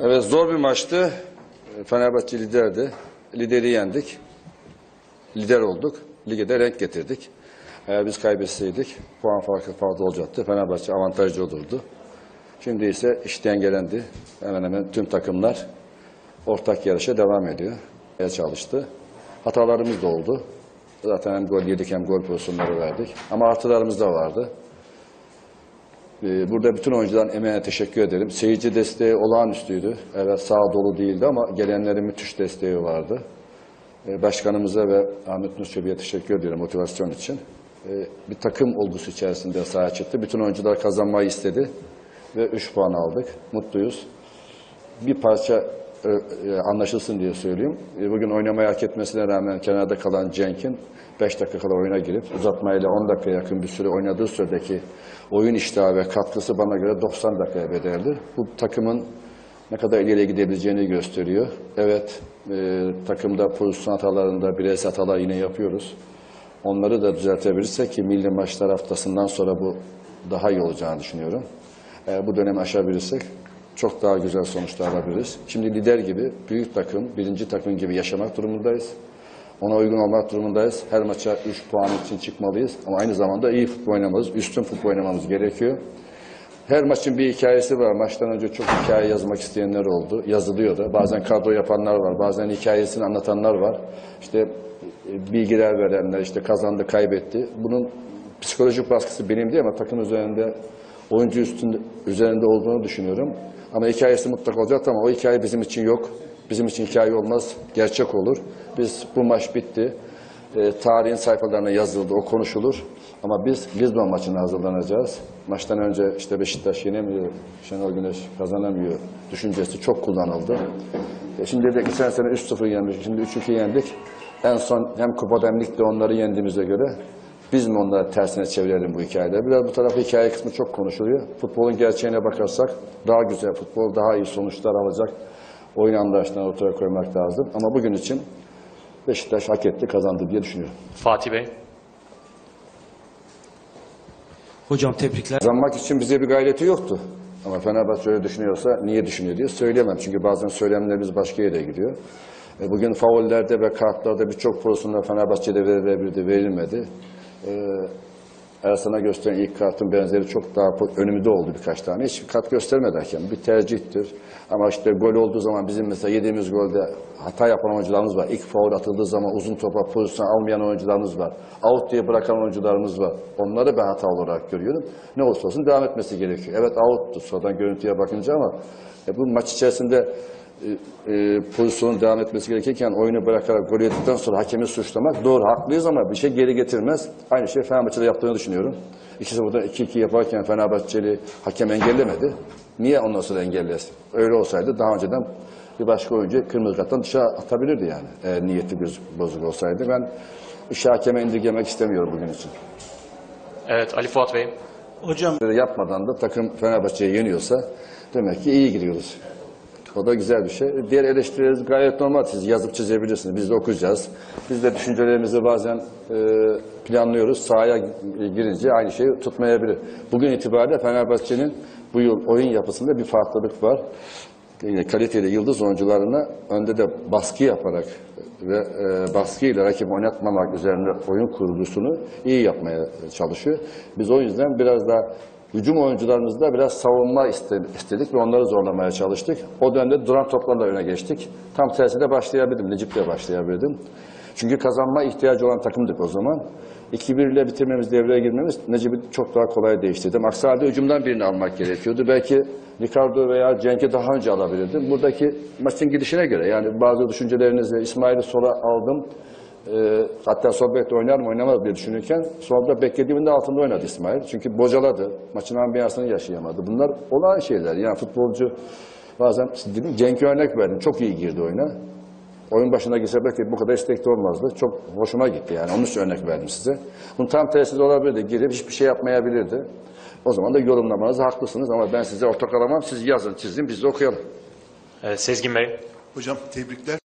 Evet zor bir maçtı. Fenerbahçe liderdi. Lideri yendik. Lider olduk. Lige de renk getirdik. Eğer biz kaybetseydik puan farkı fazla olacaktı. Fenerbahçe avantajlı olurdu. Şimdi ise iş dengelendi. Hemen hemen tüm takımlar ortak yarışa devam ediyor. Çalıştı. Hatalarımız da oldu. Zaten hem gol yedik hem gol pozisyonları verdik. Ama artılarımız da vardı. Ee, Burada bütün oyuncuların emeğine teşekkür ederim. Seyirci desteği olağanüstüydü. Evet sağ dolu değildi ama gelenlerin müthiş desteği vardı. Ee, Başkanımıza ve Ahmet Nur teşekkür ediyorum motivasyon için. Ee, Bir takım olgusu içerisinde sahaya çıktı. Bütün oyuncular kazanmayı istedi ve 3 puan aldık. Mutluyuz. Bir parça anlaşılsın diye söyleyeyim. E, Bugün oynamayı hak etmesine rağmen kenarda kalan Cenk'in 5 dakika kala oyuna girip uzatmayla 10 dakika yakın bir süre oynadığı süredeki oyun iştahı ve katkısı bana göre 90 dakikaya bedeldi. Bu takımın ne kadar ileriye gidebileceğini gösteriyor. Evet, e, takımda pozisyon hatalarında bireysel hatalar yine yapıyoruz. Onları da düzeltebilirsek ki milli maçlar haftasından sonra bu daha iyi olacağını düşünüyorum. Eğer bu dönemi aşabilirsek çok daha güzel sonuçlar alabiliriz. Şimdi lider gibi büyük takım, birinci takım gibi yaşamak durumundayız. Ona uygun olmak durumundayız. Her maça 3 puan için çıkmalıyız. Ama aynı zamanda iyi futbol oynamamız, üstün futbol oynamamız gerekiyor. Her maçın bir hikayesi var. Maçtan önce çok hikaye yazmak isteyenler oldu. Yazılıyor da. Bazen kadro yapanlar var. Bazen hikayesini anlatanlar var. İşte e, bilgiler verenler, işte kazandı, kaybetti. Bunun psikolojik baskısı benim değil ama takım üzerinde, oyuncu üstünde, üzerinde olduğunu düşünüyorum. Ama hikayesi mutlaka olacak ama o hikaye bizim için yok. Bizim için hikaye olmaz, gerçek olur. Biz bu maç bitti. E, tarihin sayfalarına yazıldı, o konuşulur. Ama biz Lisbon maçına hazırlanacağız. Maçtan önce işte Beşiktaş yenemiyor, Şenol Güneş kazanamıyor düşüncesi çok kullanıldı. E, şimdi de geçen sene 3-0 yenmiş, şimdi 3-2 yendik. En son hem kupada hem ligde onları yendiğimize göre biz mi onları tersine çevirelim bu hikayeleri? Biraz bu tarafı hikaye kısmı çok konuşuluyor. Futbolun gerçeğine bakarsak daha güzel futbol, daha iyi sonuçlar alacak oyun anlayışlarını ortaya koymak lazım. Ama bugün için Beşiktaş hak etti, kazandı diye düşünüyorum. Fatih Bey. Hocam tebrikler. Kazanmak için bize bir gayreti yoktu. Ama Fenerbahçe öyle düşünüyorsa niye düşünüyor diye söyleyemem. Çünkü bazen söylemlerimiz başka yere gidiyor. E, Bugün faullerde ve kartlarda birçok pozisyonda Fenerbahçe'de verilebilirdi, verilmedi. E, Ersan'a gösteren ilk kartın benzeri çok daha önümüzde oldu birkaç tane. Hiç kart göstermedi hakem. Bir tercihtir. Ama işte gol olduğu zaman bizim mesela yediğimiz golde hata yapan oyuncularımız var. İlk faul atıldığı zaman uzun topa pozisyon almayan oyuncularımız var. Out diye bırakan oyuncularımız var. Onları ben hata olarak görüyorum. Ne olursa olsun devam etmesi gerekiyor. Evet out'tu sonradan görüntüye bakınca ama e, bu maç içerisinde e, e, pozisyonun devam etmesi gerekirken oyunu bırakarak gol yedikten sonra hakemi suçlamak doğru haklıyız ama bir şey geri getirmez. Aynı şey Fenerbahçe'de yaptığını düşünüyorum. İkisi burada 2-2 yaparken Fenerbahçeli hakem engellemedi. Niye ondan sonra engellesin? Öyle olsaydı daha önceden bir başka oyuncu kırmızı karttan dışarı atabilirdi yani. Eğer niyeti bir bozuk olsaydı. Ben işi hakeme indirgemek istemiyorum bugün için. Evet Ali Fuat Bey. Hocam Yapmadan da takım Fenerbahçe'yi yeniyorsa demek ki iyi gidiyoruz. O da güzel bir şey. Diğer eleştirileriniz gayet normal. Siz yazıp çizebilirsiniz. Biz de okuyacağız. Biz de düşüncelerimizi bazen e, planlıyoruz. Sahaya girince aynı şeyi tutmayabilir. Bugün itibariyle Fenerbahçe'nin bu yıl oyun yapısında bir farklılık var. Yine kaliteli yıldız oyuncularına önde de baskı yaparak ve e, baskıyla rakip oynatmamak üzerine oyun kurgusunu iyi yapmaya çalışıyor. Biz o yüzden biraz daha hücum oyuncularımızda biraz savunma iste- istedik ve onları zorlamaya çalıştık. O dönemde duran toplarla öne geçtik. Tam tersine başlayabildim, Necip'le başlayabildim. Çünkü kazanma ihtiyacı olan takımdık o zaman. 2-1 ile bitirmemiz, devreye girmemiz Necip'i çok daha kolay değiştirdim. Aksi halde hücumdan birini almak gerekiyordu. Belki Ricardo veya Cenk'i daha önce alabilirdim. Buradaki maçın gidişine göre yani bazı düşüncelerinizle İsmail'i sola aldım. Ee, hatta sol bekte oynar mı oynamaz diye düşünürken solda beklediğimin de altında oynadı İsmail. Çünkü bocaladı. Maçın ambiyansını yaşayamadı. Bunlar olağan şeyler. Yani futbolcu bazen dedim Cenk'e örnek verdim. Çok iyi girdi oyuna. Oyun başına girse belki bu kadar istekli olmazdı. Çok hoşuma gitti yani. Onun için örnek verdim size. Bunun tam tersi de olabilirdi. Girip hiçbir şey yapmayabilirdi. O zaman da yorumlamanızda haklısınız ama ben size ortak alamam. Siz yazın, çizin, biz de okuyalım. Evet Sezgin Bey. Hocam tebrikler.